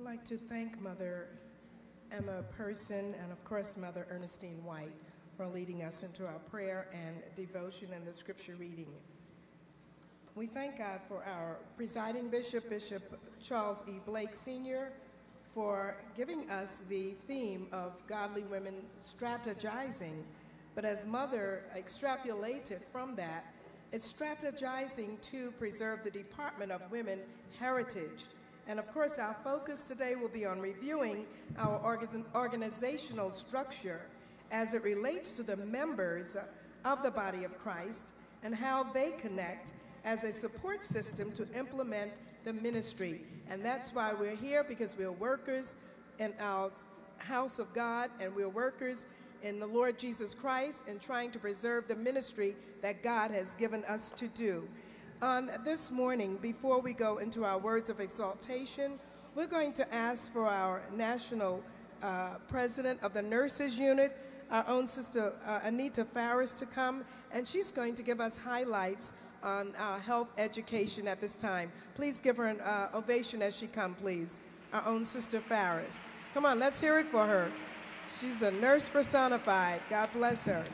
I'd like to thank Mother Emma Person and, of course, Mother Ernestine White for leading us into our prayer and devotion and the scripture reading. We thank God for our presiding bishop, Bishop Charles E. Blake Sr., for giving us the theme of godly women strategizing. But as Mother extrapolated from that, it's strategizing to preserve the Department of Women heritage. And of course, our focus today will be on reviewing our organizational structure as it relates to the members of the body of Christ and how they connect as a support system to implement the ministry. And that's why we're here because we're workers in our house of God and we're workers in the Lord Jesus Christ and trying to preserve the ministry that God has given us to do. Um, this morning, before we go into our words of exaltation, we're going to ask for our national uh, president of the nurses unit, our own sister uh, Anita Farris, to come, and she's going to give us highlights on uh, health education at this time. Please give her an uh, ovation as she comes, please. Our own sister Farris. Come on, let's hear it for her. She's a nurse personified. God bless her.